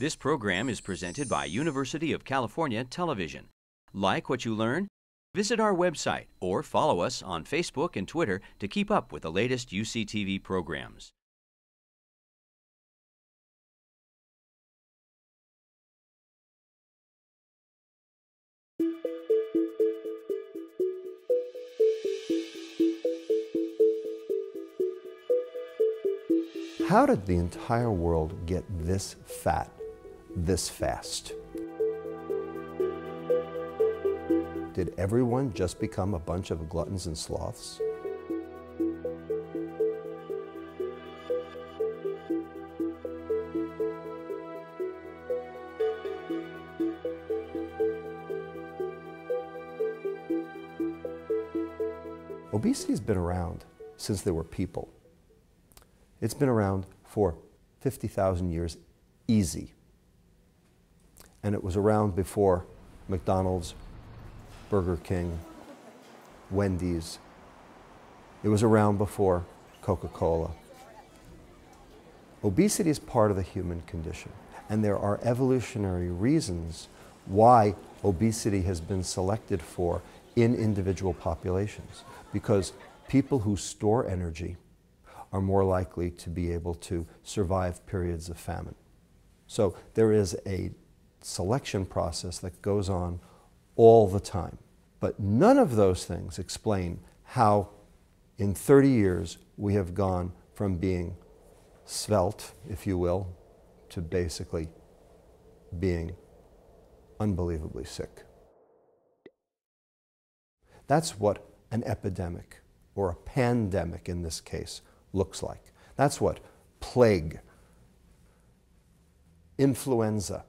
This program is presented by University of California Television. Like what you learn? Visit our website or follow us on Facebook and Twitter to keep up with the latest UCTV programs. How did the entire world get this fat this fast? Did everyone just become a bunch of gluttons and sloths? Obesity has been around since there were people. It's been around for 50,000 years easy. And it was around before McDonald's, Burger King, Wendy's. It was around before Coca Cola. Obesity is part of the human condition, and there are evolutionary reasons why obesity has been selected for in individual populations. Because people who store energy are more likely to be able to survive periods of famine. So there is a selection process that goes on all the time. But none of those things explain how in 30 years we have gone from being svelte, if you will, to basically being unbelievably sick. That's what an epidemic, or a pandemic in this case, looks like. That's what plague, influenza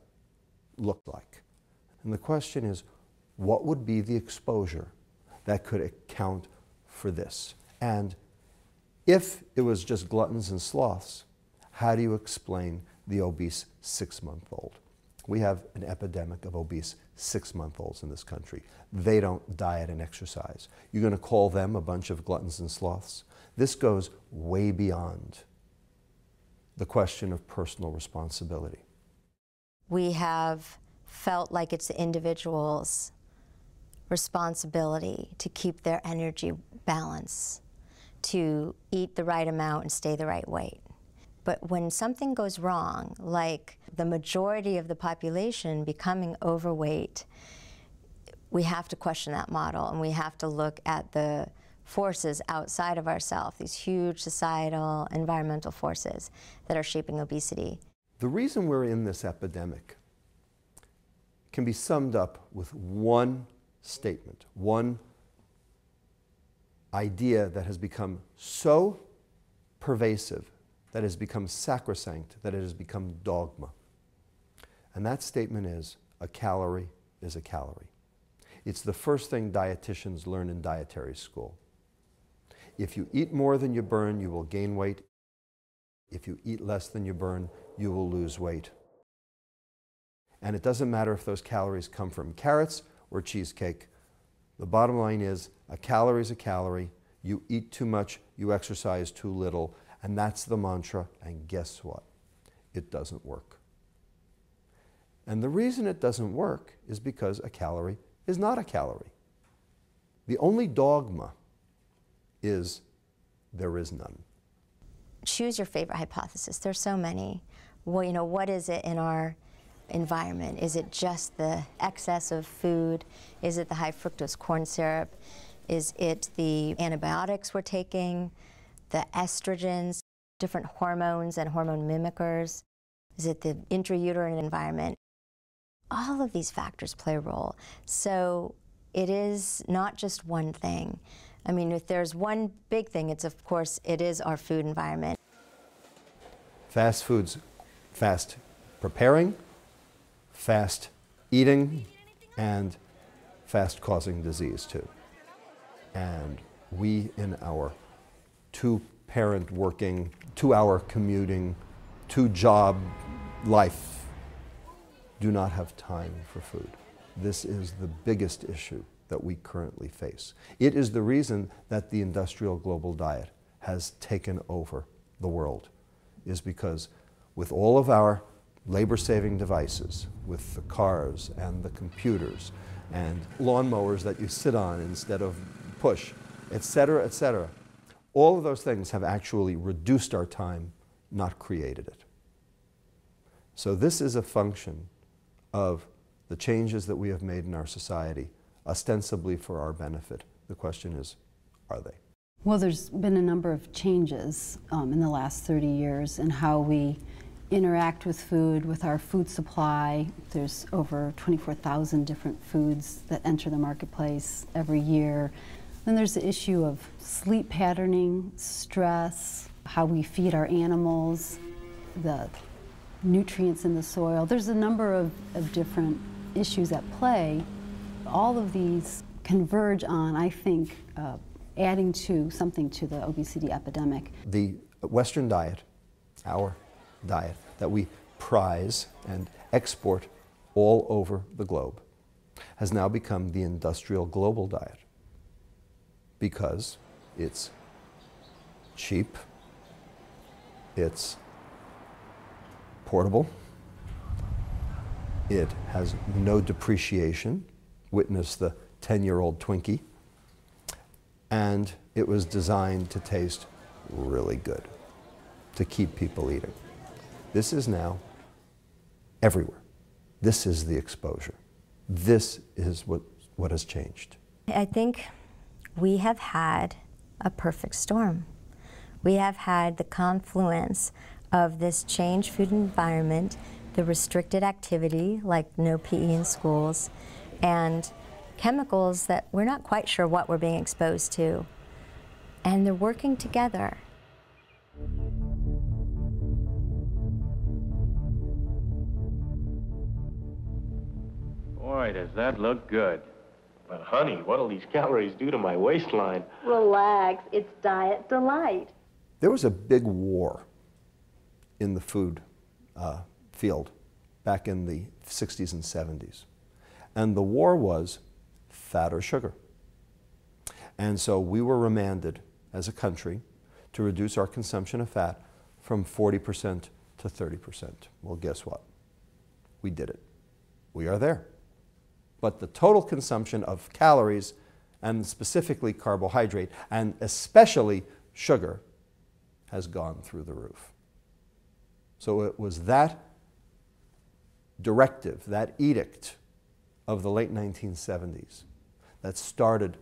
looked like. And the question is, what would be the exposure that could account for this? And if it was just gluttons and sloths, how do you explain the obese six month old? We have an epidemic of obese six month olds in this country. They don't diet and exercise. You're going to call them a bunch of gluttons and sloths? This goes way beyond the question of personal responsibility. We have felt like it's the individual's responsibility to keep their energy balance, to eat the right amount and stay the right weight. But when something goes wrong, like the majority of the population becoming overweight, we have to question that model and we have to look at the forces outside of ourselves, these huge societal, environmental forces that are shaping obesity. The reason we're in this epidemic can be summed up with one statement, one idea that has become so pervasive, that it has become sacrosanct, that it has become dogma. And that statement is a calorie is a calorie. It's the first thing dietitians learn in dietary school. If you eat more than you burn, you will gain weight. If you eat less than you burn, you will lose weight. And it doesn't matter if those calories come from carrots or cheesecake. The bottom line is a calorie is a calorie. You eat too much, you exercise too little, and that's the mantra. And guess what? It doesn't work. And the reason it doesn't work is because a calorie is not a calorie. The only dogma is there is none. Choose your favorite hypothesis. There's so many. Well, you know, what is it in our environment? Is it just the excess of food? Is it the high fructose corn syrup? Is it the antibiotics we're taking, the estrogens, different hormones and hormone mimickers? Is it the intrauterine environment? All of these factors play a role. So it is not just one thing. I mean, if there's one big thing, it's of course, it is our food environment. Fast foods, fast preparing, fast eating, and fast causing disease too. And we in our two parent working, two hour commuting, two job life do not have time for food. This is the biggest issue that we currently face. It is the reason that the industrial global diet has taken over the world, is because with all of our labor saving devices with the cars and the computers and lawnmowers that you sit on instead of push, et cetera, et cetera. All of those things have actually reduced our time, not created it. So, this is a function of the changes that we have made in our society, ostensibly for our benefit. The question is, are they? Well, there's been a number of changes um, in the last 30 years in how we interact with food, with our food supply. There's over 24,000 different foods that enter the marketplace every year. Then there's the issue of sleep patterning, stress, how we feed our animals, the nutrients in the soil. There's a number of, of different issues at play. All of these converge on, I think, uh, adding to something to the obesity epidemic. The Western diet, our diet, that we prize and export all over the globe, has now become the industrial global diet because it's cheap, it's portable, it has no depreciation, witness the 10 year old Twinkie, and it was designed to taste really good, to keep people eating. This is now everywhere. This is the exposure. This is what, what has changed. I think we have had a perfect storm. We have had the confluence of this changed food environment, the restricted activity like no PE in schools, and chemicals that we're not quite sure what we're being exposed to. And they're working together. Boy, does that look good. But honey, what'll these calories do to my waistline? Relax, it's diet delight. There was a big war in the food uh, field back in the 60s and 70s. And the war was fat or sugar. And so we were remanded as a country to reduce our consumption of fat from 40% to 30%. Well, guess what? We did it. We are there but the total consumption of calories and specifically carbohydrate and especially sugar has gone through the roof. So it was that directive, that edict of the late 1970s that started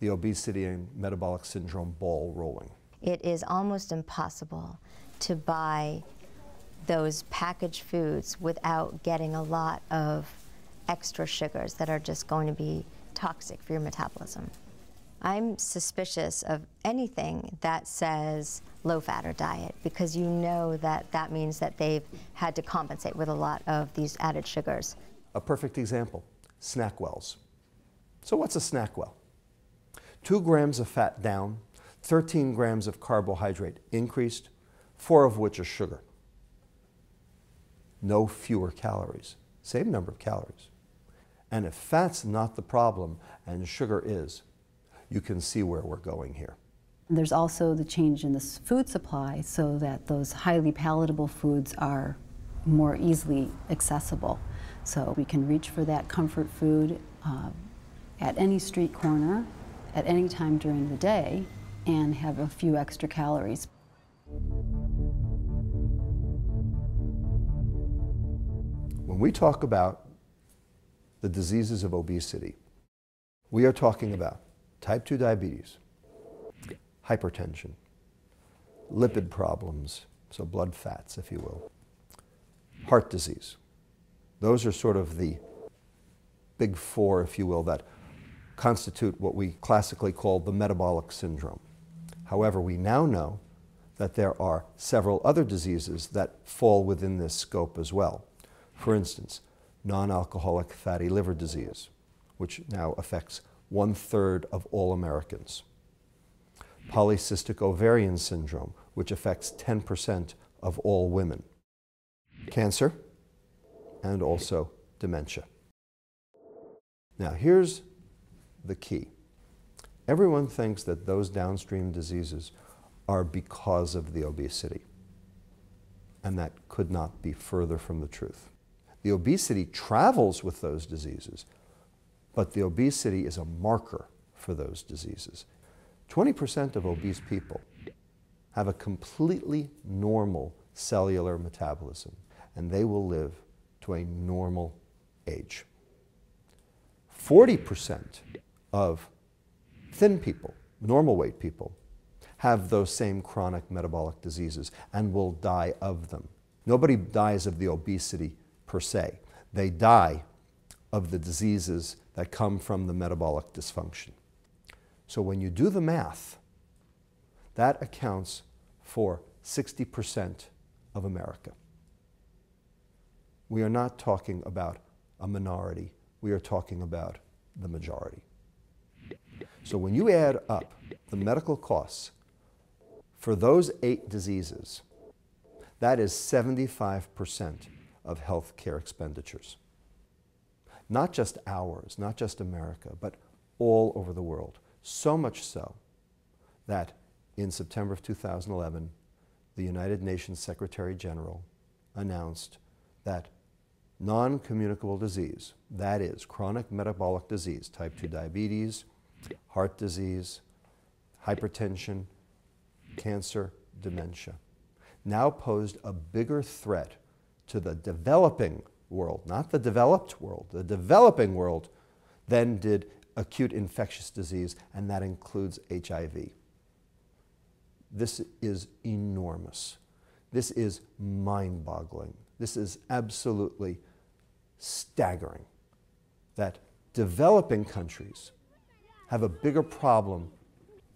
the obesity and metabolic syndrome ball rolling. It is almost impossible to buy those packaged foods without getting a lot of extra sugars that are just going to be toxic for your metabolism. I'm suspicious of anything that says low fat or diet because you know that that means that they've had to compensate with a lot of these added sugars. A perfect example SnackWells. So, what's a SnackWell? Two grams of fat down, 13 grams of carbohydrate increased, four of which are sugar. No fewer calories, same number of calories. And if fat's not the problem and sugar is, you can see where we're going here. There's also the change in the food supply so that those highly palatable foods are more easily accessible. So we can reach for that comfort food uh, at any street corner, at any time during the day, and have a few extra calories. When we talk about the diseases of obesity, we are talking about type 2 diabetes, hypertension, lipid problems, so blood fats, if you will, heart disease. Those are sort of the big four, if you will, that constitute what we classically call the metabolic syndrome. However, we now know that there are several other diseases that fall within this scope as well. For instance, non alcoholic fatty liver disease, which now affects one third of all Americans. Polycystic ovarian syndrome, which affects 10% of all women. Cancer, and also dementia. Now, here's the key everyone thinks that those downstream diseases are because of the obesity. And that could not be further from the truth. The obesity travels with those diseases, but the obesity is a marker for those diseases. 20% of obese people have a completely normal cellular metabolism, and they will live to a normal age. 40% of thin people, normal weight people, have those same chronic metabolic diseases and will die of them. Nobody dies of the obesity per se. They die of the diseases that come from the metabolic dysfunction. So when you do the math, that accounts for 60% of America. We are not talking about a minority, we are talking about the majority. So when you add up the medical costs for those eight diseases, that is 75% of health care expenditures. Not just ours, not just America, but all over the world. So much so that in September of 2011, the United Nations Secretary General announced that non communicable disease, that is, chronic metabolic disease, type 2 diabetes, heart disease, hypertension, cancer, dementia, now posed a bigger threat to the developing world, not the developed world, the developing world, than did acute infectious disease, and that includes HIV. This is enormous. This is mind boggling. This is absolutely staggering that developing countries have a bigger problem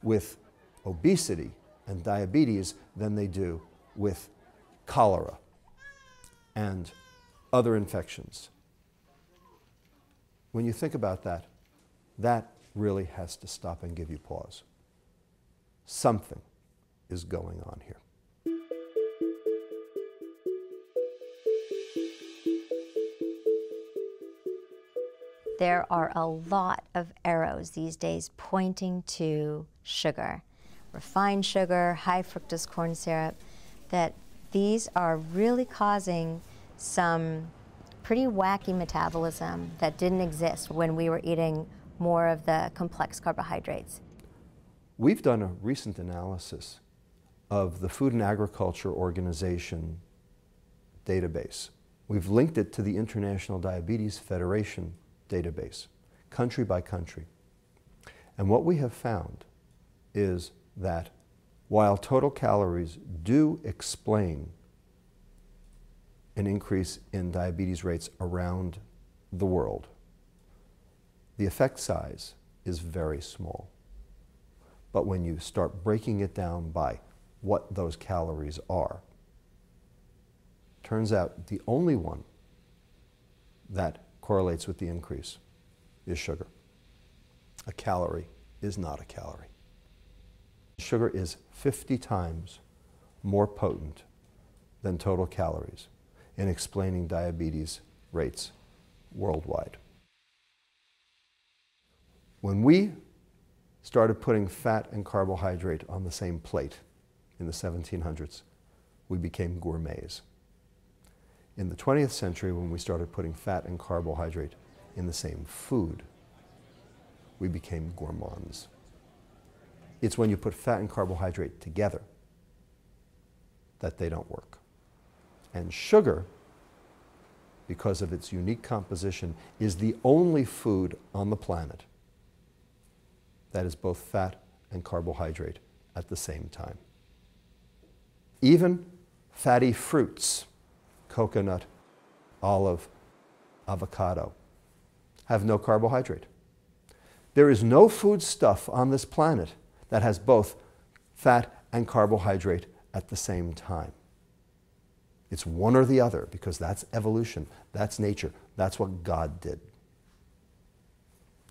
with obesity and diabetes than they do with cholera and other infections. When you think about that, that really has to stop and give you pause. Something is going on here. There are a lot of arrows these days pointing to sugar, refined sugar, high fructose corn syrup, that these are really causing some pretty wacky metabolism that didn't exist when we were eating more of the complex carbohydrates. We've done a recent analysis of the Food and Agriculture Organization database. We've linked it to the International Diabetes Federation database, country by country. And what we have found is that while total calories do explain an increase in diabetes rates around the world, the effect size is very small. But when you start breaking it down by what those calories are, turns out the only one that correlates with the increase is sugar. A calorie is not a calorie. Sugar is 50 times more potent than total calories in explaining diabetes rates worldwide. When we started putting fat and carbohydrate on the same plate in the 1700s, we became gourmets. In the 20th century, when we started putting fat and carbohydrate in the same food, we became gourmands. It's when you put fat and carbohydrate together that they don't work. And sugar, because of its unique composition, is the only food on the planet that is both fat and carbohydrate at the same time. Even fatty fruits, coconut, olive, avocado, have no carbohydrate. There is no food stuff on this planet that has both fat and carbohydrate at the same time. It's one or the other because that's evolution, that's nature, that's what God did,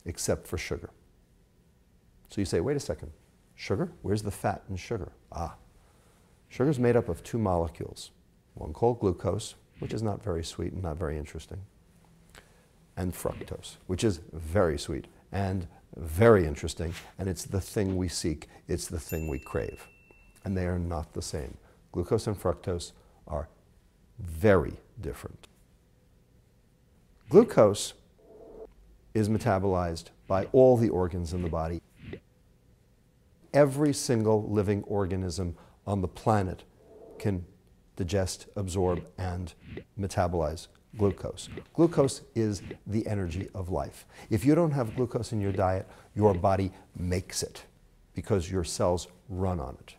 except for sugar. So you say, wait a second, sugar? Where's the fat in sugar? Ah, sugar is made up of two molecules, one called glucose, which is not very sweet and not very interesting, and fructose, which is very sweet and very interesting, and it's the thing we seek, it's the thing we crave. And they are not the same. Glucose and fructose are very different. Glucose is metabolized by all the organs in the body. Every single living organism on the planet can digest, absorb, and metabolize glucose. Glucose is the energy of life. If you don't have glucose in your diet, your body makes it because your cells run on it.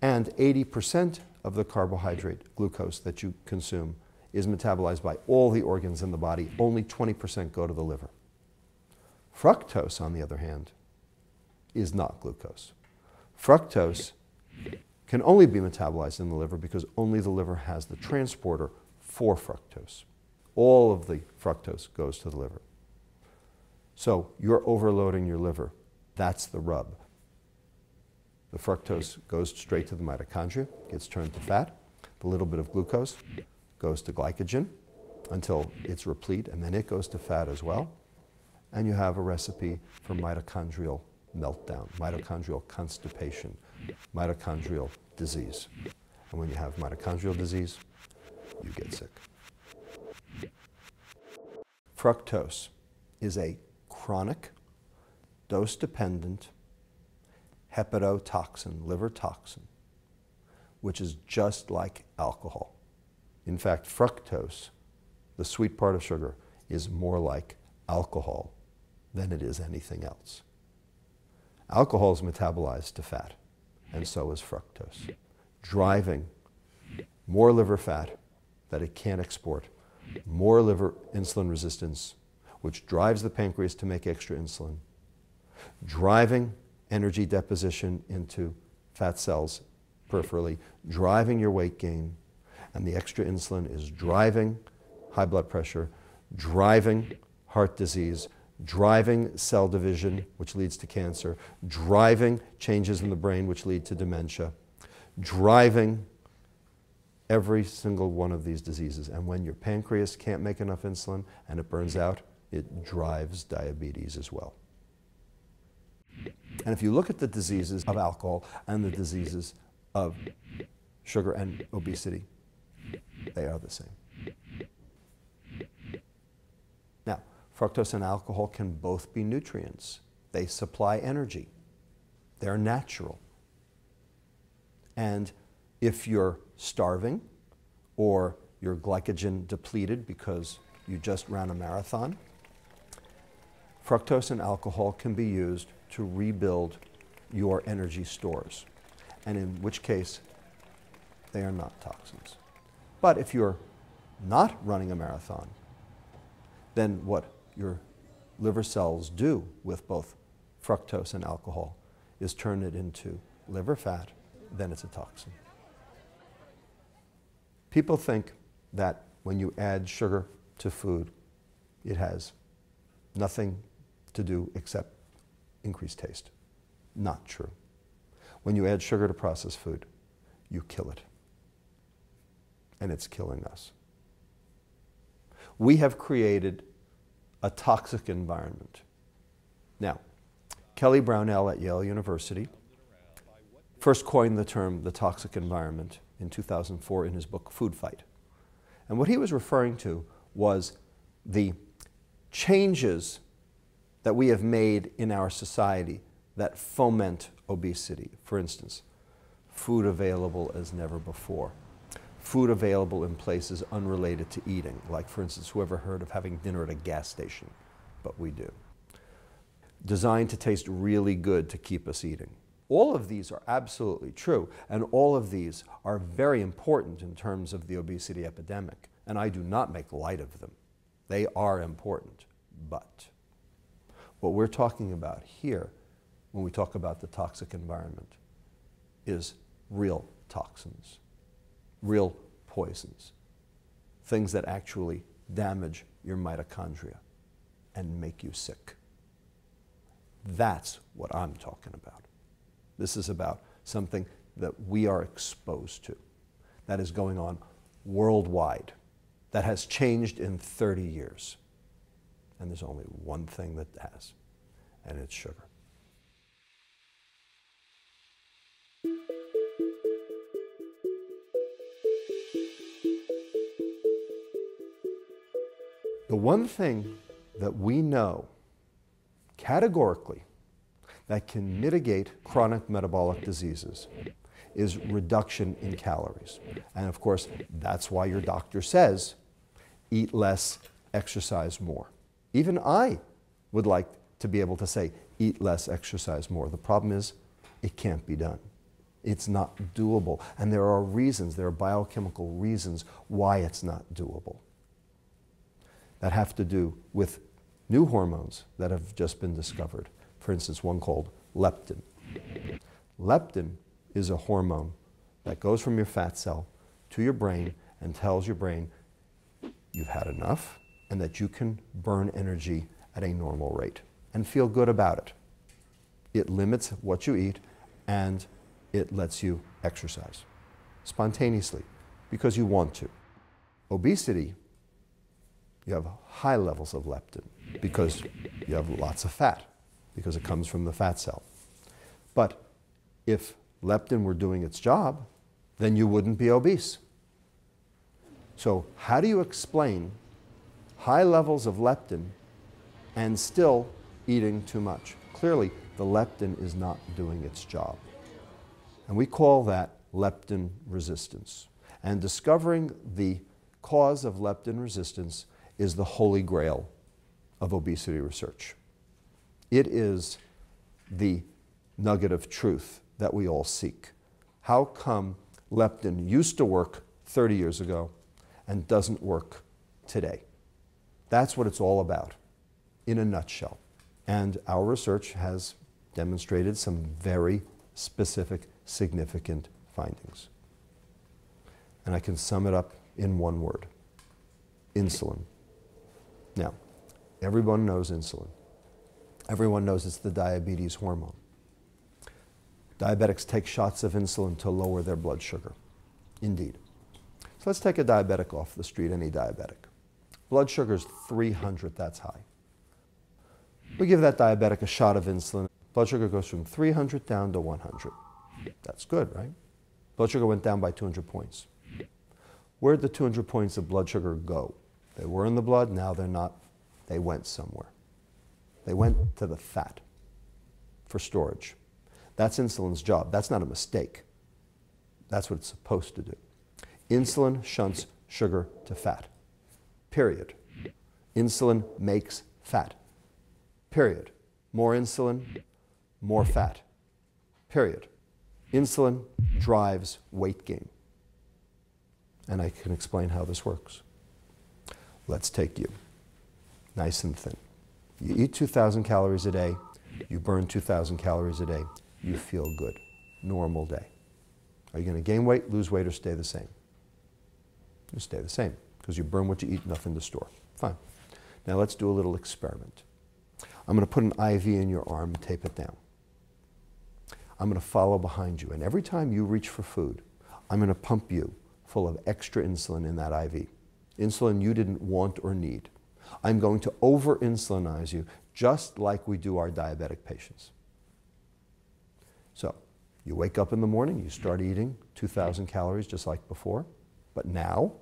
And 80% of the carbohydrate, glucose, that you consume is metabolized by all the organs in the body. Only 20% go to the liver. Fructose, on the other hand, is not glucose. Fructose can only be metabolized in the liver because only the liver has the transporter for fructose. All of the fructose goes to the liver. So you're overloading your liver. That's the rub. The fructose goes straight to the mitochondria, gets turned to fat. The little bit of glucose goes to glycogen until it's replete, and then it goes to fat as well. And you have a recipe for mitochondrial meltdown, mitochondrial constipation, mitochondrial disease. And when you have mitochondrial disease, you get sick. Fructose is a chronic, dose dependent hepatotoxin, liver toxin, which is just like alcohol. In fact, fructose, the sweet part of sugar, is more like alcohol than it is anything else. Alcohol is metabolized to fat, and so is fructose, driving more liver fat that it can't export, more liver insulin resistance, which drives the pancreas to make extra insulin, driving energy deposition into fat cells peripherally, driving your weight gain, and the extra insulin is driving high blood pressure, driving heart disease, driving cell division, which leads to cancer, driving changes in the brain, which lead to dementia, driving every single one of these diseases. And when your pancreas can't make enough insulin and it burns out, it drives diabetes as well. And if you look at the diseases of alcohol and the diseases of sugar and obesity, they are the same. Now, fructose and alcohol can both be nutrients. They supply energy. They're natural. And if you're starving or you're glycogen depleted because you just ran a marathon, fructose and alcohol can be used to rebuild your energy stores, and in which case they are not toxins. But if you're not running a marathon, then what your liver cells do with both fructose and alcohol is turn it into liver fat, then it's a toxin. People think that when you add sugar to food, it has nothing to do except increase taste. Not true. When you add sugar to processed food, you kill it. And it's killing us. We have created a toxic environment. Now, Kelly Brownell at Yale University first coined the term the toxic environment in 2004 in his book Food Fight. And what he was referring to was the changes that we have made in our society that foment obesity. For instance, food available as never before. Food available in places unrelated to eating, like, for instance, whoever heard of having dinner at a gas station? But we do. Designed to taste really good to keep us eating. All of these are absolutely true, and all of these are very important in terms of the obesity epidemic, and I do not make light of them. They are important, but what we're talking about here, when we talk about the toxic environment, is real toxins, real poisons, things that actually damage your mitochondria and make you sick. That's what I'm talking about. This is about something that we are exposed to, that is going on worldwide, that has changed in 30 years. And there's only one thing that has, and it's sugar. The one thing that we know categorically that can mitigate chronic metabolic diseases is reduction in calories. And of course, that's why your doctor says eat less, exercise more. Even I would like to be able to say eat less, exercise more. The problem is it can't be done. It's not doable. And there are reasons, there are biochemical reasons why it's not doable that have to do with new hormones that have just been discovered. For instance, one called leptin. Leptin is a hormone that goes from your fat cell to your brain and tells your brain you've had enough and that you can burn energy at a normal rate and feel good about it. It limits what you eat and it lets you exercise spontaneously because you want to. Obesity, you have high levels of leptin because you have lots of fat because it comes from the fat cell. But if leptin were doing its job, then you wouldn't be obese. So, how do you explain high levels of leptin and still eating too much? Clearly, the leptin is not doing its job. And we call that leptin resistance. And discovering the cause of leptin resistance is the holy grail of obesity research. It is the nugget of truth that we all seek. How come leptin used to work 30 years ago and doesn't work today? That's what it's all about in a nutshell. And our research has demonstrated some very specific, significant findings. And I can sum it up in one word insulin. Now, everyone knows insulin. Everyone knows it's the diabetes hormone. Diabetics take shots of insulin to lower their blood sugar. Indeed. So let's take a diabetic off the street, any diabetic. Blood sugar is 300, that's high. We give that diabetic a shot of insulin. Blood sugar goes from 300 down to 100. That's good, right? Blood sugar went down by 200 points. Where'd the 200 points of blood sugar go? They were in the blood, now they're not. They went somewhere. They went to the fat for storage. That's insulin's job. That's not a mistake. That's what it's supposed to do. Insulin shunts sugar to fat. Period. Insulin makes fat. Period. More insulin, more fat. Period. Insulin drives weight gain. And I can explain how this works. Let's take you, nice and thin. You eat 2,000 calories a day, you burn 2,000 calories a day, you feel good. Normal day. Are you going to gain weight, lose weight, or stay the same? You stay the same because you burn what you eat, nothing to store. Fine. Now let's do a little experiment. I'm going to put an IV in your arm and tape it down. I'm going to follow behind you, and every time you reach for food, I'm going to pump you full of extra insulin in that IV. Insulin you didn't want or need. I'm going to over insulinize you just like we do our diabetic patients. So, you wake up in the morning, you start eating 2,000 calories just like before, but now,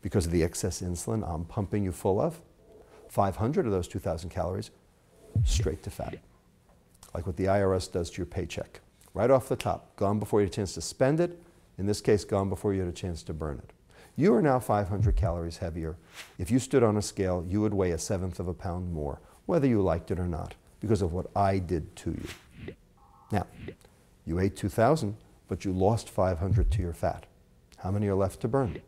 because of the excess insulin I'm pumping you full of, 500 of those 2,000 calories straight to fat, like what the IRS does to your paycheck. Right off the top, gone before you had a chance to spend it, in this case, gone before you had a chance to burn it. You are now 500 calories heavier. If you stood on a scale, you would weigh a seventh of a pound more, whether you liked it or not, because of what I did to you. Now, you ate 2,000, but you lost 500 to your fat. How many are left to burn?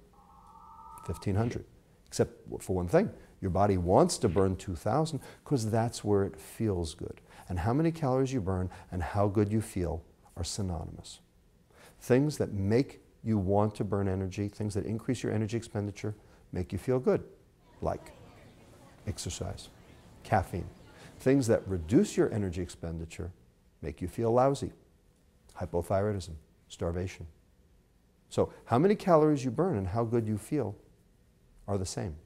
1,500. Except for one thing, your body wants to burn 2,000 because that's where it feels good. And how many calories you burn and how good you feel are synonymous. Things that make you want to burn energy, things that increase your energy expenditure, make you feel good, like exercise, caffeine. Things that reduce your energy expenditure make you feel lousy, hypothyroidism, starvation. So, how many calories you burn and how good you feel are the same.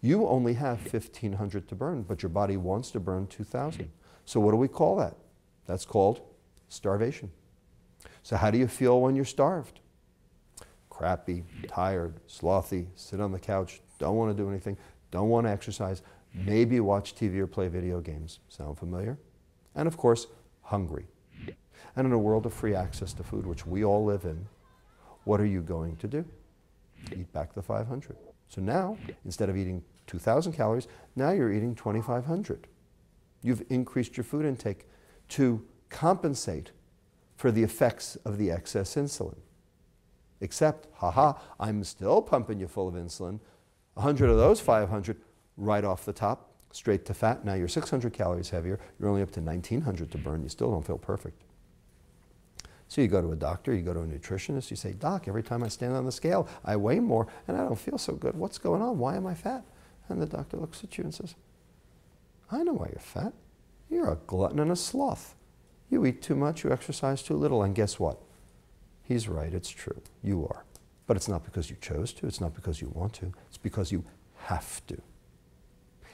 You only have 1,500 to burn, but your body wants to burn 2,000. So, what do we call that? That's called starvation. So, how do you feel when you're starved? Crappy, tired, slothy, sit on the couch, don't want to do anything, don't want to exercise, maybe watch TV or play video games. Sound familiar? And of course, hungry. And in a world of free access to food, which we all live in, what are you going to do? Eat back the 500. So now, instead of eating 2,000 calories, now you're eating 2,500. You've increased your food intake to compensate for the effects of the excess insulin. Except, haha, I'm still pumping you full of insulin. 100 of those 500 right off the top, straight to fat. Now you're 600 calories heavier. You're only up to 1900 to burn. You still don't feel perfect. So you go to a doctor, you go to a nutritionist, you say, Doc, every time I stand on the scale, I weigh more and I don't feel so good. What's going on? Why am I fat? And the doctor looks at you and says, I know why you're fat. You're a glutton and a sloth. You eat too much, you exercise too little, and guess what? He's right, it's true. You are. But it's not because you chose to, it's not because you want to, it's because you have to.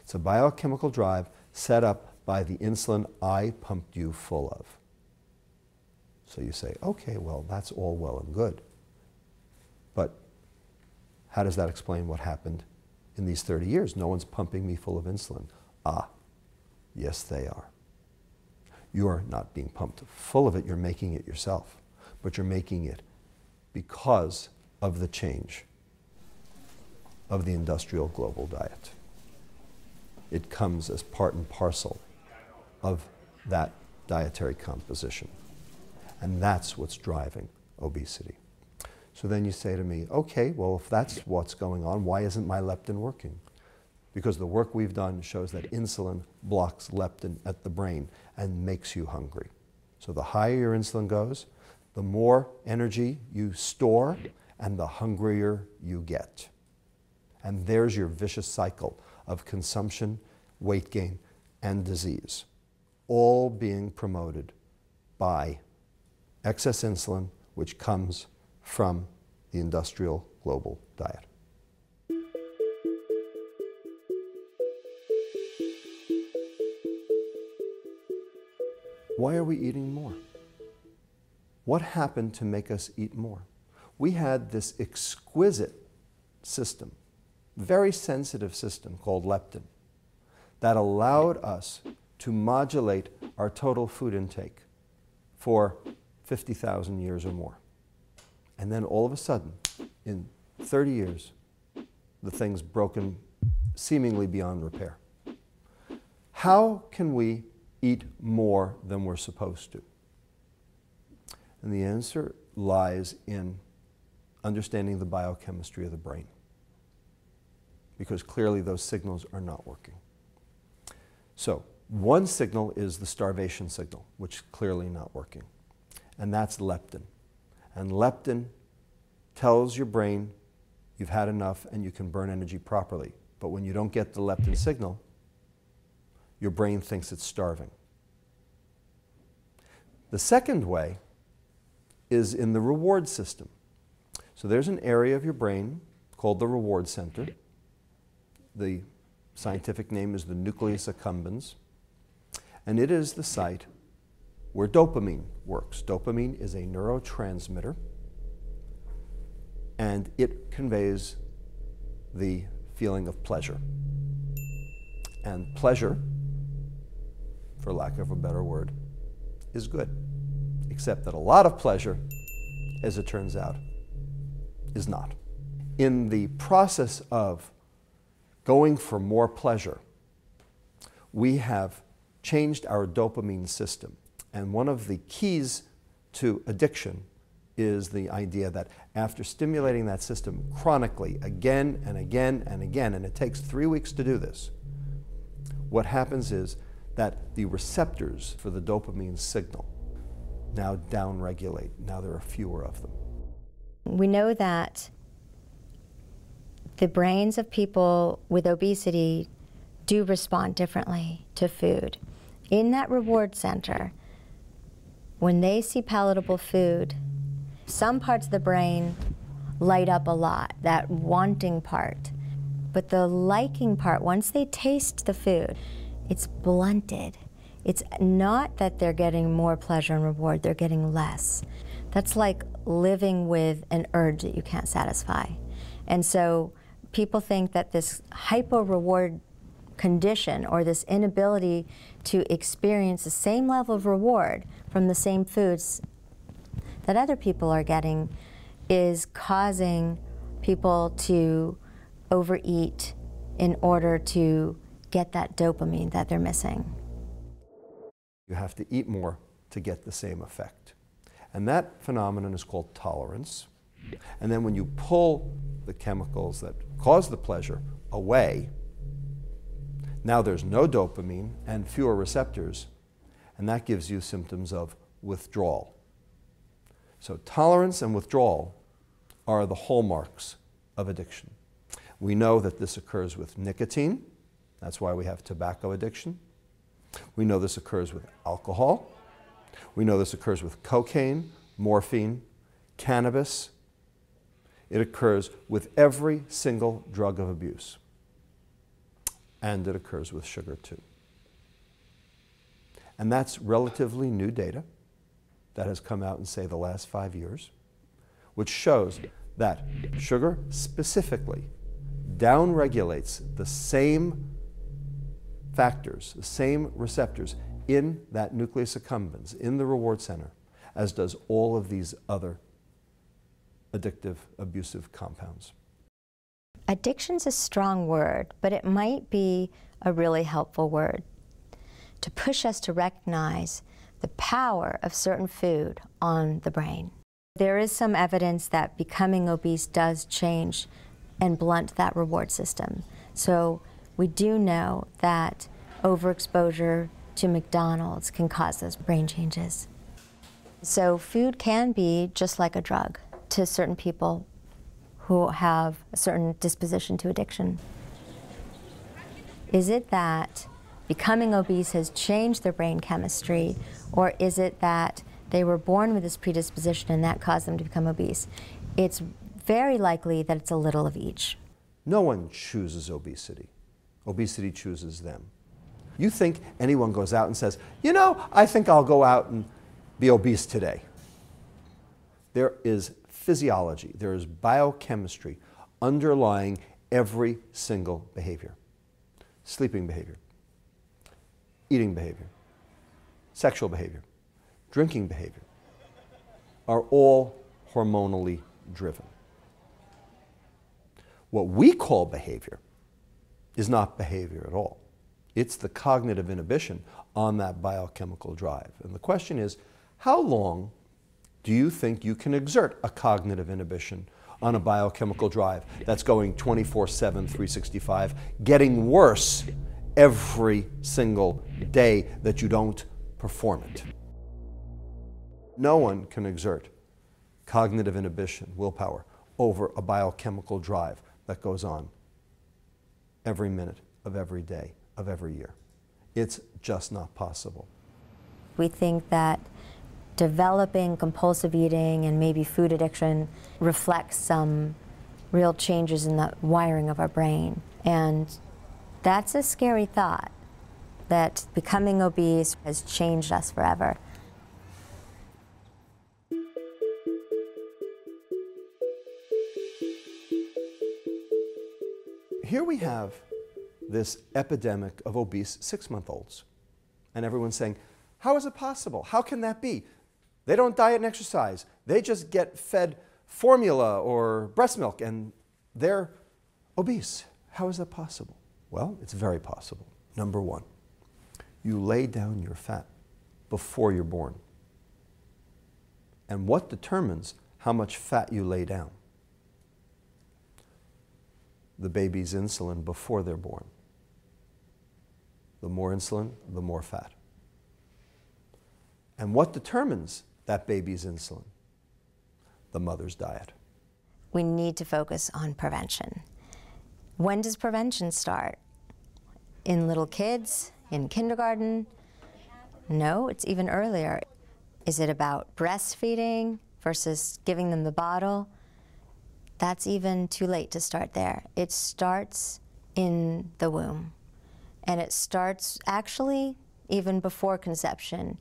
It's a biochemical drive set up by the insulin I pumped you full of. So you say, okay, well, that's all well and good. But how does that explain what happened in these 30 years? No one's pumping me full of insulin. Ah, yes, they are. You're not being pumped full of it, you're making it yourself. But you're making it because of the change of the industrial global diet. It comes as part and parcel of that dietary composition. And that's what's driving obesity. So then you say to me, okay, well, if that's what's going on, why isn't my leptin working? Because the work we've done shows that insulin blocks leptin at the brain and makes you hungry. So the higher your insulin goes, the more energy you store and the hungrier you get. And there's your vicious cycle of consumption, weight gain, and disease, all being promoted by excess insulin, which comes from the industrial global diet. Why are we eating more? What happened to make us eat more? We had this exquisite system, very sensitive system called leptin, that allowed us to modulate our total food intake for 50,000 years or more. And then all of a sudden, in 30 years, the thing's broken seemingly beyond repair. How can we eat more than we're supposed to? And the answer lies in understanding the biochemistry of the brain. Because clearly those signals are not working. So, one signal is the starvation signal, which is clearly not working. And that's leptin. And leptin tells your brain you've had enough and you can burn energy properly. But when you don't get the leptin signal, your brain thinks it's starving. The second way is in the reward system. So there's an area of your brain called the reward center. The scientific name is the nucleus accumbens. And it is the site where dopamine works. Dopamine is a neurotransmitter and it conveys the feeling of pleasure. And pleasure, for lack of a better word, is good. Except that a lot of pleasure, as it turns out, is not. In the process of going for more pleasure, we have changed our dopamine system. And one of the keys to addiction is the idea that after stimulating that system chronically, again and again and again, and it takes three weeks to do this, what happens is that the receptors for the dopamine signal now downregulate. Now there are fewer of them. We know that the brains of people with obesity do respond differently to food. In that reward center, when they see palatable food, some parts of the brain light up a lot, that wanting part. But the liking part, once they taste the food, it's blunted. It's not that they're getting more pleasure and reward, they're getting less. That's like living with an urge that you can't satisfy. And so people think that this hypo reward condition or this inability to experience the same level of reward from the same foods that other people are getting is causing people to overeat in order to get that dopamine that they're missing. You have to eat more to get the same effect. And that phenomenon is called tolerance. And then when you pull the chemicals that cause the pleasure away, now there's no dopamine and fewer receptors, and that gives you symptoms of withdrawal. So tolerance and withdrawal are the hallmarks of addiction. We know that this occurs with nicotine. That's why we have tobacco addiction. We know this occurs with alcohol. We know this occurs with cocaine, morphine, cannabis. It occurs with every single drug of abuse. And it occurs with sugar too. And that's relatively new data that has come out in, say, the last five years, which shows that sugar specifically downregulates the same factors, the same receptors in that nucleus accumbens, in the reward center, as does all of these other addictive, abusive compounds. Addiction's a strong word, but it might be a really helpful word to push us to recognize the power of certain food on the brain. There is some evidence that becoming obese does change and blunt that reward system. So we do know that overexposure to McDonald's can cause those brain changes. So food can be just like a drug to certain people who have a certain disposition to addiction. Is it that becoming obese has changed their brain chemistry, or is it that they were born with this predisposition and that caused them to become obese? It's very likely that it's a little of each. No one chooses obesity. Obesity chooses them. You think anyone goes out and says, you know, I think I'll go out and be obese today. There is physiology, there is biochemistry underlying every single behavior. Sleeping behavior, eating behavior, sexual behavior, drinking behavior are all hormonally driven. What we call behavior is not behavior at all. It's the cognitive inhibition on that biochemical drive. And the question is, how long do you think you can exert a cognitive inhibition on a biochemical drive that's going 24 7, 365, getting worse every single day that you don't perform it? No one can exert cognitive inhibition, willpower, over a biochemical drive that goes on every minute of every day of every year. It's just not possible. We think that developing compulsive eating and maybe food addiction reflects some real changes in the wiring of our brain. And that's a scary thought that becoming obese has changed us forever. Here we have this epidemic of obese six month olds. And everyone's saying, How is it possible? How can that be? They don't diet and exercise, they just get fed formula or breast milk and they're obese. How is that possible? Well, it's very possible. Number one, you lay down your fat before you're born. And what determines how much fat you lay down? The baby's insulin before they're born. The more insulin, the more fat. And what determines that baby's insulin? The mother's diet. We need to focus on prevention. When does prevention start? In little kids? In kindergarten? No, it's even earlier. Is it about breastfeeding versus giving them the bottle? That's even too late to start there. It starts in the womb. And it starts actually even before conception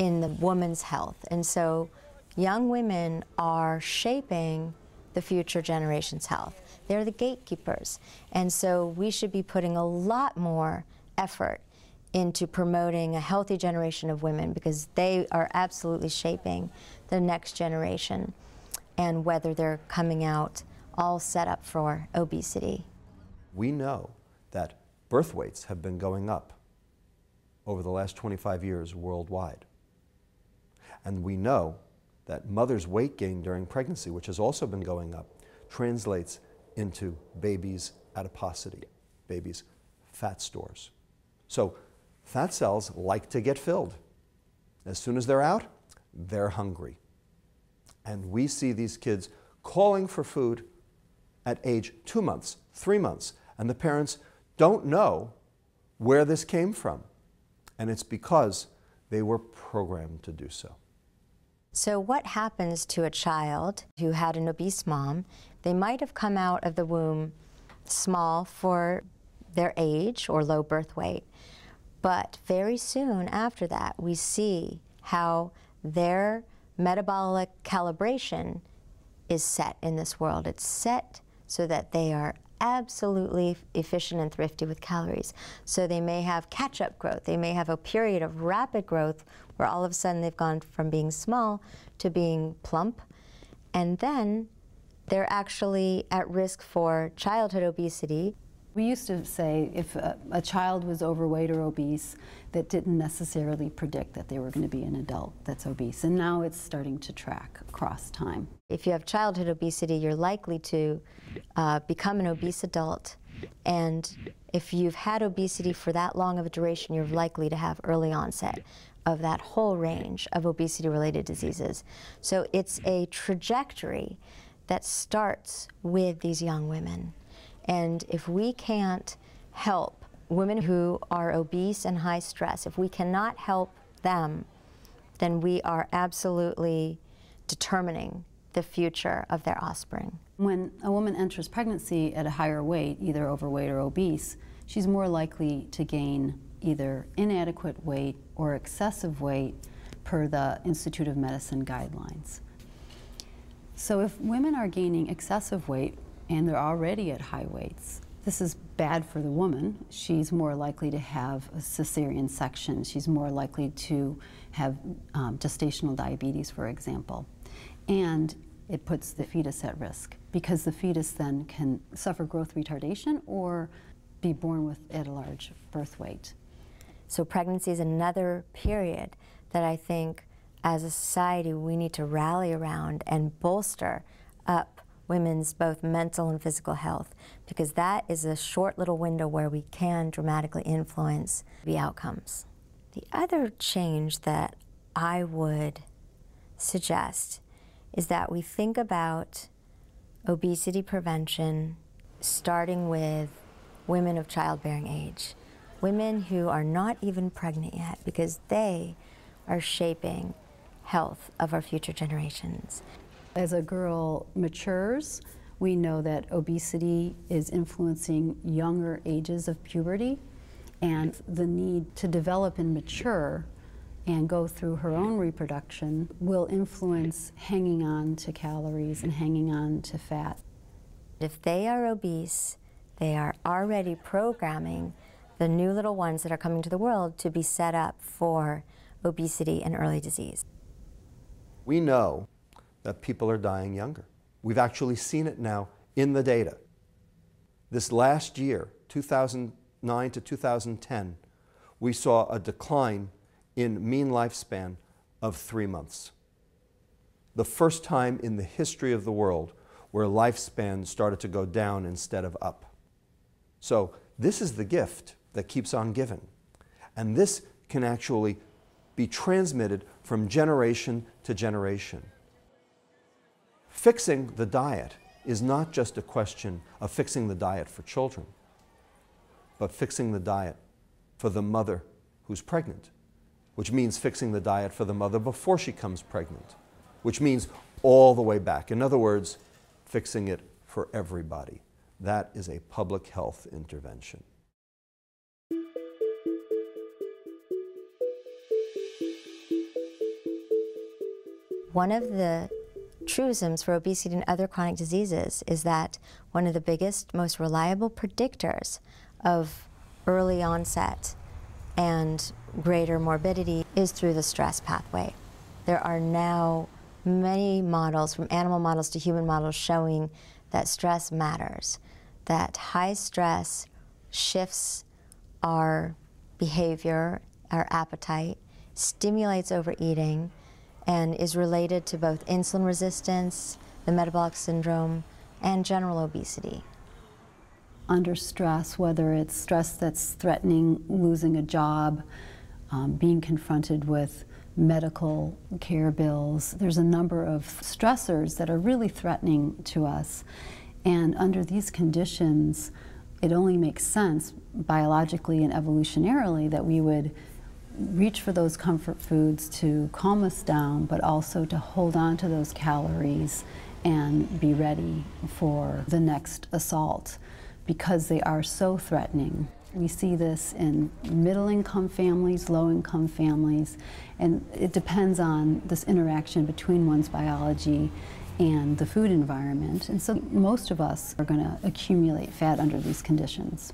in the woman's health. And so young women are shaping the future generation's health. They're the gatekeepers. And so we should be putting a lot more effort into promoting a healthy generation of women because they are absolutely shaping the next generation and whether they're coming out all set up for obesity. We know that birth weights have been going up over the last 25 years worldwide. And we know that mother's weight gain during pregnancy, which has also been going up, translates into babies' adiposity, babies' fat stores. So fat cells like to get filled. As soon as they're out, they're hungry. And we see these kids calling for food at age two months, three months, and the parents don't know where this came from. And it's because they were programmed to do so. So, what happens to a child who had an obese mom? They might have come out of the womb small for their age or low birth weight, but very soon after that, we see how their metabolic calibration is set in this world. It's set so that they are absolutely efficient and thrifty with calories. So they may have catch up growth. They may have a period of rapid growth where all of a sudden they've gone from being small to being plump. And then they're actually at risk for childhood obesity. We used to say if a, a, child was overweight or obese, that didn't necessarily predict that they were going to be an adult that's obese. And now it's starting to track across time. If you have childhood obesity, you're likely to uh, become an obese adult. And if you've had obesity for that long of a duration, you're likely to have early onset of that whole range of obesity related diseases. So it's a trajectory that starts with these young women. And if we can't help women who are obese and high stress, if we cannot help them, then we are absolutely determining the future of their offspring. When a woman enters pregnancy at a higher weight, either overweight or obese, she's more likely to gain either inadequate weight or excessive weight per the Institute of Medicine guidelines. So if women are gaining excessive weight and they're already at high weights, this is bad for the woman. She's more likely to have a cesarean section. She's more likely to have um, gestational diabetes, for example. And it puts the fetus at risk because the fetus then can suffer growth retardation or be born with at a large birth weight. So pregnancy is another period that I think as a society we need to rally around and bolster up women's both mental and physical health because that is a short little window where we can dramatically influence the outcomes. The other change that I would suggest is that we think about obesity prevention starting with women of childbearing age women who are not even pregnant yet because they are shaping health of our future generations. As a girl matures, we know that obesity is influencing younger ages of puberty and the need to develop and mature and go through her own reproduction will influence hanging on to calories and hanging on to fat. If they are obese, they are already programming the new little ones that are coming to the world to be set up for obesity and early disease. We know that people are dying younger. We've actually seen it now in the data. This last year, 2009 to 2010, we saw a decline in mean lifespan of three months. The first time in the history of the world where lifespan started to go down instead of up. So, this is the gift that keeps on giving. And this can actually be transmitted from generation to generation. Fixing the diet is not just a question of fixing the diet for children, but fixing the diet for the mother who's pregnant, which means fixing the diet for the mother before she comes pregnant, which means all the way back. In other words, fixing it for everybody. That is a public health intervention. One of the truisms for obesity and other chronic diseases is that one of the biggest, most reliable predictors of early onset and greater morbidity is through the stress pathway. There are now many models, from animal models to human models, showing that stress matters, that high stress shifts our behavior, our appetite, stimulates overeating, and is related to both insulin resistance, the metabolic syndrome, and general obesity. Under stress, whether it's stress that's threatening losing a job, um, being confronted with medical care bills, there's a number of stressors that are really threatening to us. And under these conditions, it only makes sense biologically and evolutionarily that we would reach for those comfort foods to calm us down, but also to hold on to those calories and be ready for the next assault because they are so threatening. We see this in middle income families, low income families, and it depends on this interaction between one's biology and the food environment. And so most of us are going to accumulate fat under these conditions.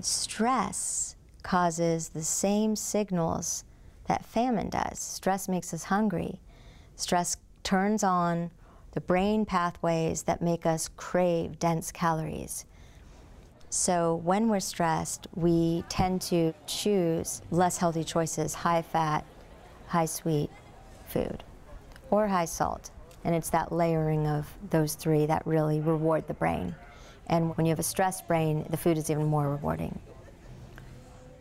Stress causes the same signals that famine does. Stress makes us hungry. Stress turns on the brain pathways that make us crave dense calories. So when we're stressed, we tend to choose less healthy choices, high fat, high sweet food, or high salt. And it's that layering of those three that really reward the brain. And when you have a stressed brain, the food is even more rewarding.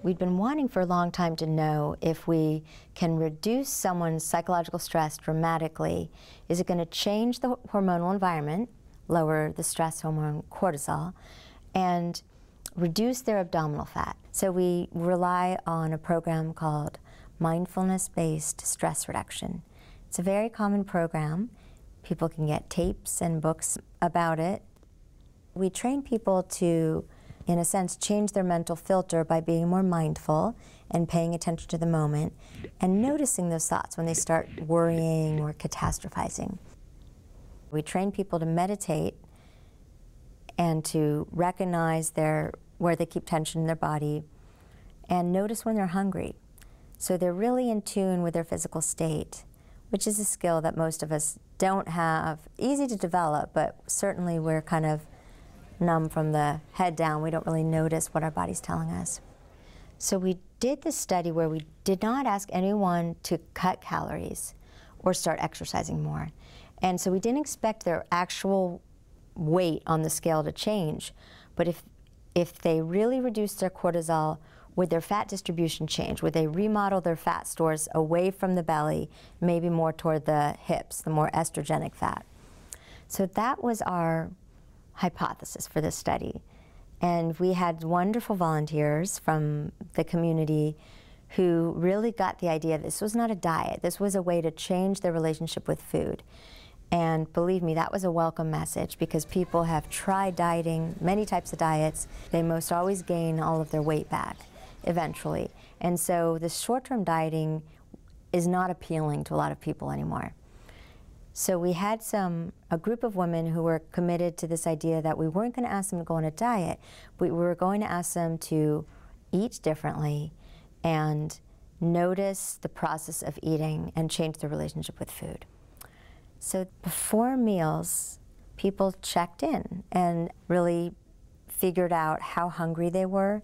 We'd been wanting for a long time to know if we can reduce someone's psychological stress dramatically. Is it going to change the hormonal environment, lower the stress hormone cortisol, and reduce their abdominal fat? So we rely on a program called mindfulness-based stress reduction. It's a very common program. People can get tapes and books about it. We train people to in a sense, change their mental filter by being more mindful and paying attention to the moment and noticing those thoughts when they start worrying or catastrophizing. We train people to meditate and to recognize their, where they keep tension in their body and notice when they're hungry. So they're really in tune with their physical state, which is a skill that most of us don't have, easy to develop, but certainly we're kind of numb from the head down. We don't really notice what our body's telling us. So we did this study where we did not ask anyone to cut calories or start exercising more. And so we didn't expect their actual weight on the scale to change. But if, if they really reduced their cortisol, would their fat distribution change? Would they remodel their fat stores away from the belly, maybe more toward the hips, the more estrogenic fat? So that was our hypothesis for this study. And we had wonderful volunteers from the community who really got the idea this was not a diet, this was a way to change their relationship with food. And believe me, that was a welcome message because people have tried dieting, many types of diets. They most always gain all of their weight back eventually. And so this short term dieting is not appealing to a lot of people anymore. So we had some, a group of women who were committed to this idea that we weren't going to ask them to go on a diet, we were going to ask them to eat differently and notice the process of eating and change their relationship with food. So before meals, people checked in and really figured out how hungry they were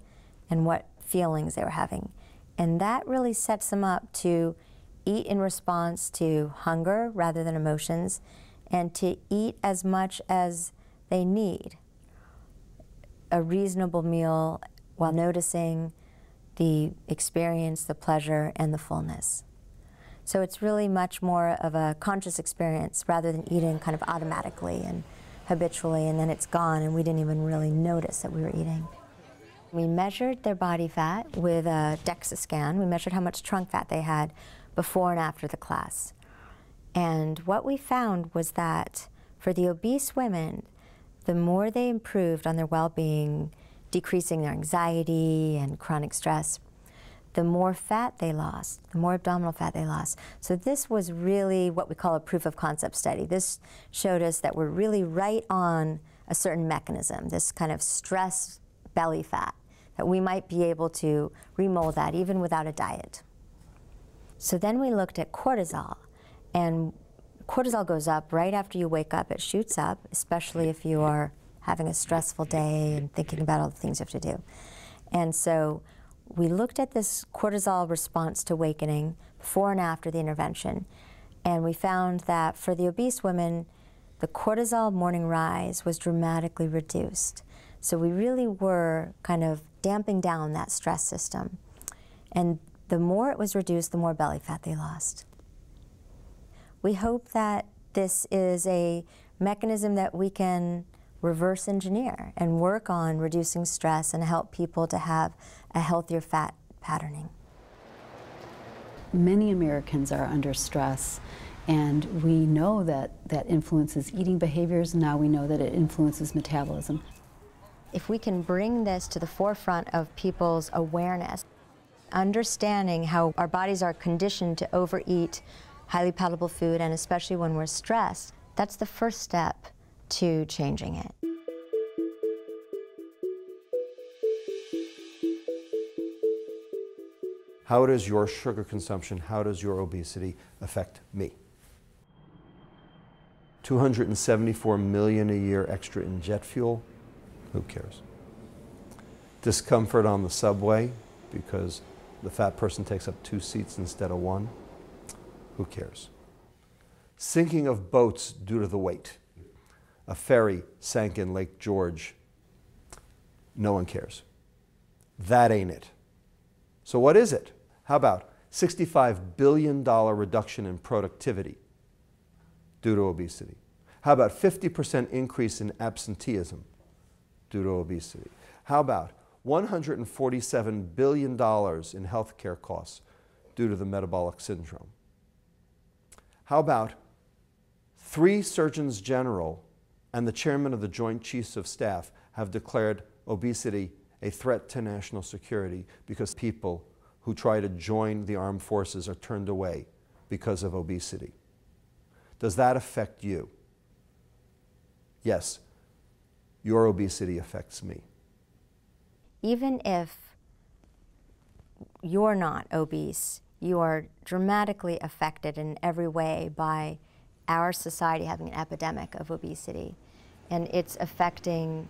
and what feelings they were having. And that really sets them up to eat in response to hunger rather than emotions, and to eat as much as they need. A reasonable meal while noticing the experience, the pleasure, and the fullness. So it's really much more of a conscious experience rather than eating kind of automatically and habitually, and then it's gone, and we didn't even really notice that we were eating. We measured their body fat with a DEXA scan. We measured how much trunk fat they had before and after the class. And what we found was that for the obese women, the more they improved on their well being, decreasing their anxiety and chronic stress, the more fat they lost, the more abdominal fat they lost. So this was really what we call a proof of concept study. This showed us that we're really right on a certain mechanism, this kind of stress belly fat, that we might be able to remold that even without a diet. So then we looked at cortisol, and cortisol goes up right after you wake up. It shoots up, especially if you are having a stressful day and thinking about all the things you have to do. And so we looked at this cortisol response to awakening before and after the intervention, and we found that for the obese women, the cortisol morning rise was dramatically reduced. So we really were kind of damping down that stress system. And the more it was reduced, the more belly fat they lost. We hope that this is a mechanism that we can reverse engineer and work on reducing stress and help people to have a healthier fat patterning. Many Americans are under stress and we know that that influences eating behaviors. Now we know that it influences metabolism. If we can bring this to the forefront of people's awareness, understanding how our bodies are conditioned to overeat highly palatable food, and especially when we're stressed, that's the first step to changing it. How does your sugar consumption, how does your obesity affect me? 274 million a year extra in jet fuel, who cares? Discomfort on the subway because the fat person takes up two seats instead of one, who cares? Sinking of boats due to the weight. A ferry sank in Lake George. No one cares. That ain't it. So, what is it? How about $65 billion reduction in productivity due to obesity? How about 50% increase in absenteeism due to obesity? How about $147 billion in healthcare costs due to the metabolic syndrome? How about three surgeons general and the chairman of the Joint Chiefs of Staff have declared obesity a threat to national security because people who try to join the armed forces are turned away because of obesity. Does that affect you? Yes, your obesity affects me. Even if you're not obese, you are dramatically affected in every way by our society having an epidemic of obesity. And it's affecting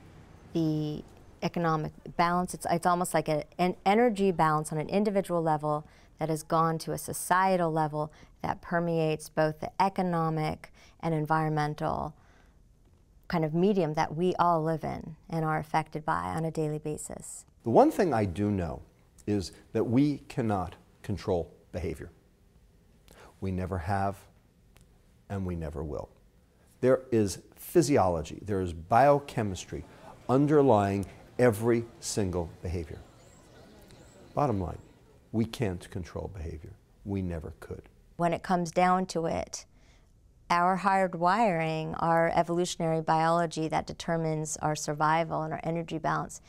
the economic balance. It's, it's almost like a, an energy balance on an individual level that has gone to a societal level that permeates both the economic and environmental kind of medium that we all live in and are affected by on a daily basis. The one thing I do know is that we cannot control behavior. We never have, and we never will. There is physiology, there is biochemistry underlying every single behavior. Bottom line, we can't control behavior. We never could. When it comes down to it, our hard wiring, our evolutionary biology that determines our survival and our energy balance,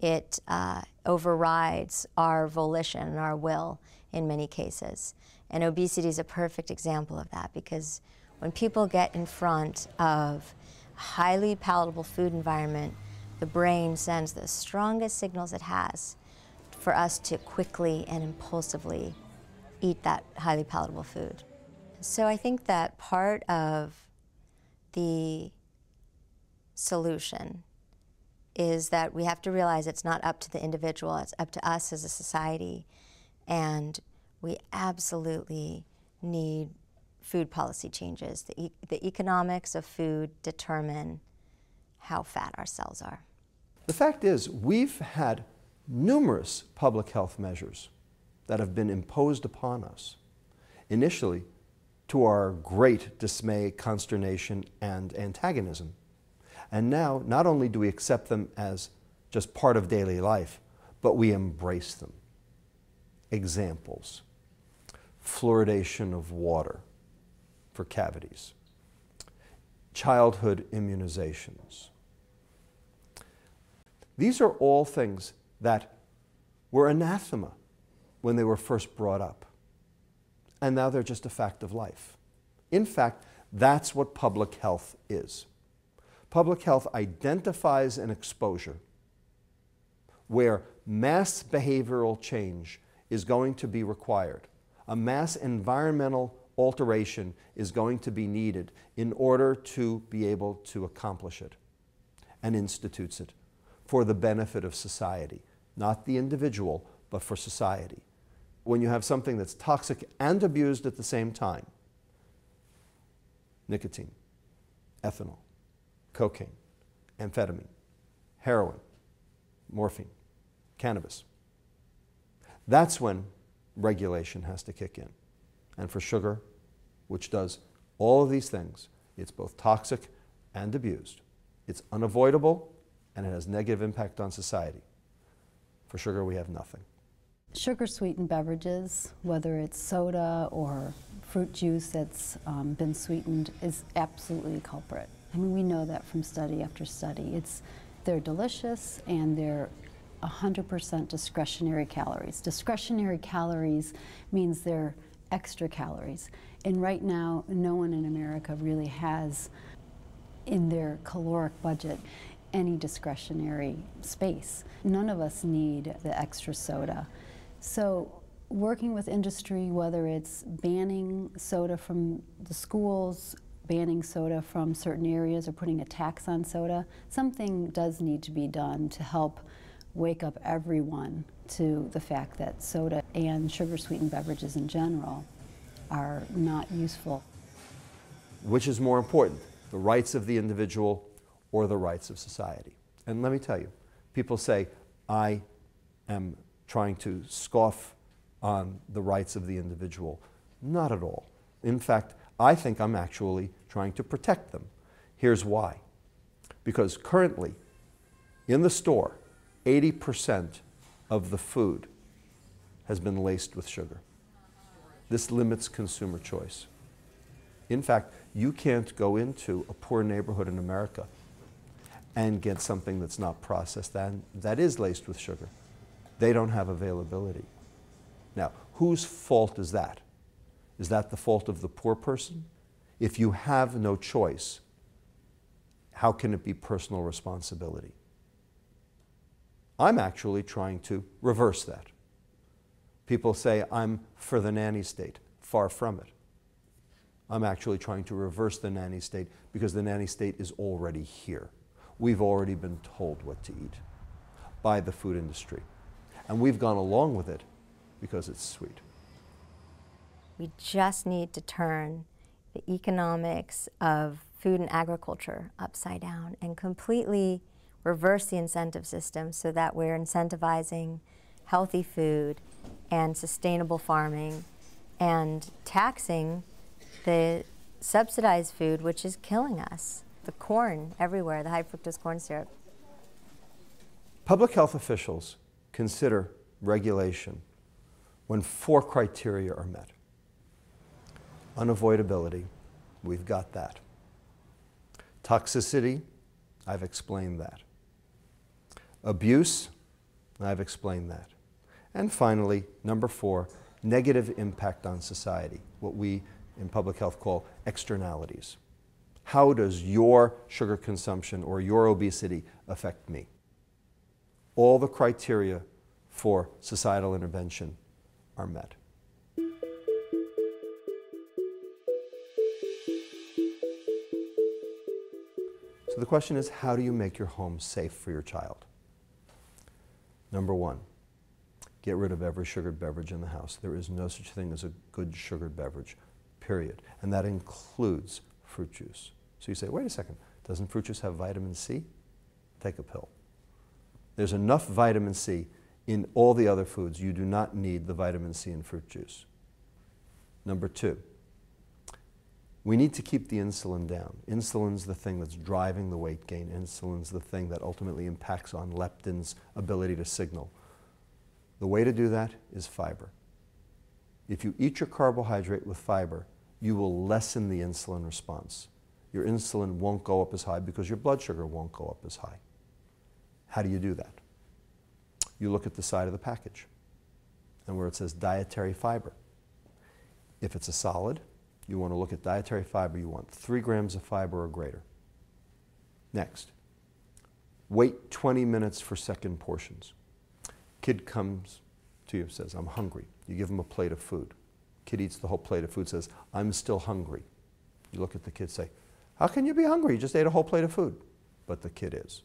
it uh, overrides our volition and our will in many cases. And obesity is a perfect example of that because when people get in front of a highly palatable food environment, the brain sends the strongest signals it has for us to quickly and impulsively eat that highly palatable food. So I think that part of the solution is that we have to realize it's not up to the individual, it's up to us as a society. And we absolutely need food policy changes. The, e the economics of food determine how fat our cells are. The fact is, we've had numerous public health measures that have been imposed upon us. Initially, to our great dismay, consternation, and antagonism. And now, not only do we accept them as just part of daily life, but we embrace them. Examples fluoridation of water for cavities, childhood immunizations. These are all things that were anathema when they were first brought up. And now they're just a fact of life. In fact, that's what public health is. Public health identifies an exposure where mass behavioral change is going to be required. A mass environmental alteration is going to be needed in order to be able to accomplish it and institutes it for the benefit of society, not the individual, but for society. When you have something that's toxic and abused at the same time, nicotine, ethanol, cocaine, amphetamine, heroin, morphine, cannabis. That's when regulation has to kick in. And for sugar, which does all of these things, it's both toxic and abused. It's unavoidable and it has negative impact on society. For sugar, we have nothing. Sugar sweetened beverages, whether it's soda or fruit juice that's um, been sweetened, is absolutely a culprit. I mean, we know that from study after study. It's, they're delicious and they're 100% discretionary calories. Discretionary calories means they're extra calories. And right now, no one in America really has in their caloric budget any discretionary space. None of us need the extra soda. So working with industry, whether it's banning soda from the schools, banning soda from certain areas or putting a tax on soda, something does need to be done to help wake up everyone to the fact that soda and sugar sweetened beverages in general are not useful. Which is more important, the rights of the individual or the rights of society? And let me tell you, people say, I am trying to scoff on the rights of the individual. Not at all. In fact, I think I'm actually trying to protect them. Here's why. Because currently, in the store, 80% of the food has been laced with sugar. This limits consumer choice. In fact, you can't go into a poor neighborhood in America and get something that's not processed and that is laced with sugar. They don't have availability. Now, whose fault is that? Is that the fault of the poor person? If you have no choice, how can it be personal responsibility? I'm actually trying to reverse that. People say I'm for the nanny state. Far from it. I'm actually trying to reverse the nanny state because the nanny state is already here. We've already been told what to eat by the food industry. And we've gone along with it because it's sweet. We just need to turn the economics of food and agriculture upside down and completely reverse the incentive system so that we're incentivizing healthy food and sustainable farming and taxing the subsidized food, which is killing us. The corn everywhere, the high fructose corn syrup. Public health officials consider regulation when four criteria are met. Unavoidability, we've got that. Toxicity, I've explained that. Abuse, I've explained that. And finally, number four, negative impact on society, what we in public health call externalities. How does your sugar consumption or your obesity affect me? All the criteria for societal intervention are met. So the question is, how do you make your home safe for your child? Number one, get rid of every sugared beverage in the house. There is no such thing as a good sugared beverage, period. And that includes fruit juice. So you say, wait a second, doesn't fruit juice have vitamin C? Take a pill. There's enough vitamin C in all the other foods. You do not need the vitamin C in fruit juice. Number two, we need to keep the insulin down. Insulin's the thing that's driving the weight gain. Insulin's the thing that ultimately impacts on leptin's ability to signal. The way to do that is fiber. If you eat your carbohydrate with fiber, you will lessen the insulin response. Your insulin won't go up as high because your blood sugar won't go up as high. How do you do that? You look at the side of the package. and where it says dietary fiber. If it's a solid, you want to look at dietary fiber, you want three grams of fiber or greater. Next, wait 20 minutes for second portions. Kid comes to you, and says, I'm hungry. You give him a plate of food. Kid eats the whole plate of food, says, I'm still hungry. You look at the kid, and say, How can you be hungry? You just ate a whole plate of food. But the kid is.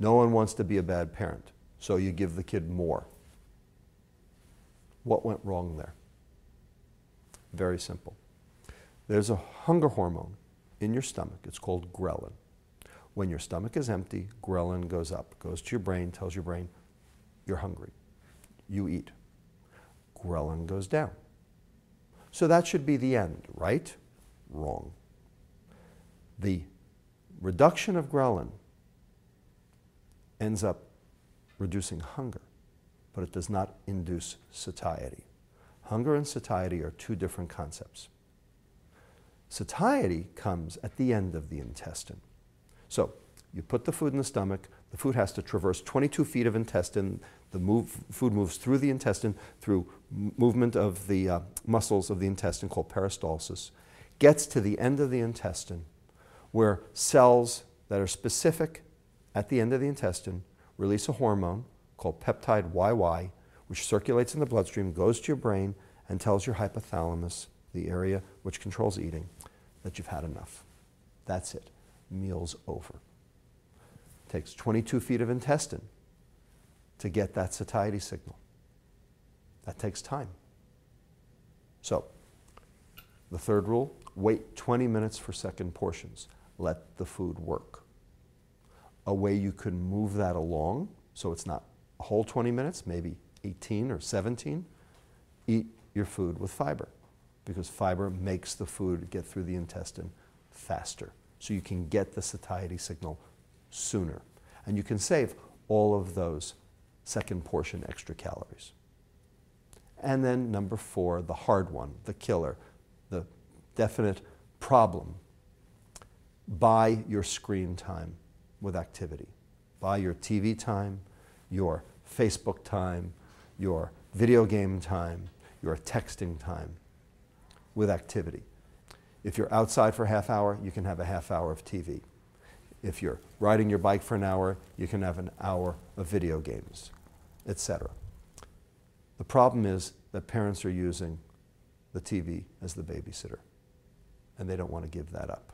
No one wants to be a bad parent, so you give the kid more. What went wrong there? Very simple. There's a hunger hormone in your stomach. It's called ghrelin. When your stomach is empty, ghrelin goes up, goes to your brain, tells your brain, you're hungry. You eat. Ghrelin goes down. So that should be the end, right? Wrong. The reduction of ghrelin ends up reducing hunger, but it does not induce satiety. Hunger and satiety are two different concepts. Satiety comes at the end of the intestine. So you put the food in the stomach, the food has to traverse 22 feet of intestine. The move, food moves through the intestine through movement of the uh, muscles of the intestine called peristalsis, gets to the end of the intestine where cells that are specific at the end of the intestine release a hormone called peptide YY, which circulates in the bloodstream, goes to your brain, and tells your hypothalamus, the area which controls eating, that you've had enough. That's it. Meal's over. It takes 22 feet of intestine to get that satiety signal. That takes time. So, the third rule wait 20 minutes for second portions. Let the food work. A way you can move that along so it's not a whole 20 minutes, maybe 18 or 17, eat your food with fiber because fiber makes the food get through the intestine faster. So you can get the satiety signal sooner. And you can save all of those second portion extra calories. And then number four, the hard one, the killer, the definite problem. Buy your screen time with activity. Buy your TV time, your Facebook time, your video game time, your texting time with activity. If you're outside for a half hour, you can have a half hour of TV. If you're riding your bike for an hour, you can have an hour of video games, etc. The problem is that parents are using the TV as the babysitter, and they don't want to give that up.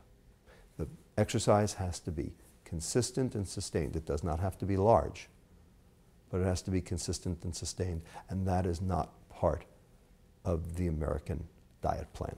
The exercise has to be consistent and sustained. It does not have to be large, but it has to be consistent and sustained, and that is not part of the American diet plan.